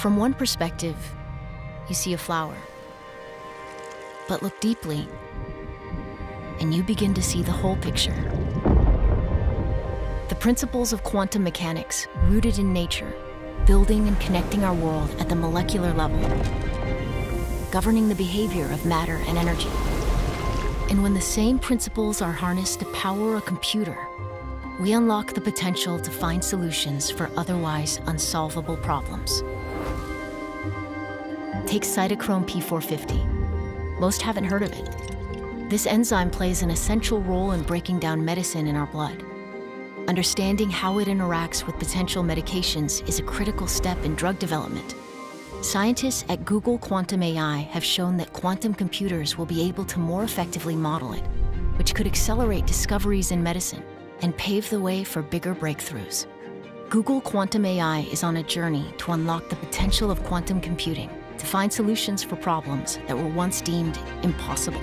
From one perspective, you see a flower. But look deeply, and you begin to see the whole picture. The principles of quantum mechanics, rooted in nature, building and connecting our world at the molecular level, governing the behavior of matter and energy. And when the same principles are harnessed to power a computer, we unlock the potential to find solutions for otherwise unsolvable problems. Take cytochrome P450. Most haven't heard of it. This enzyme plays an essential role in breaking down medicine in our blood. Understanding how it interacts with potential medications is a critical step in drug development. Scientists at Google Quantum AI have shown that quantum computers will be able to more effectively model it, which could accelerate discoveries in medicine and pave the way for bigger breakthroughs. Google Quantum AI is on a journey to unlock the potential of quantum computing to find solutions for problems that were once deemed impossible.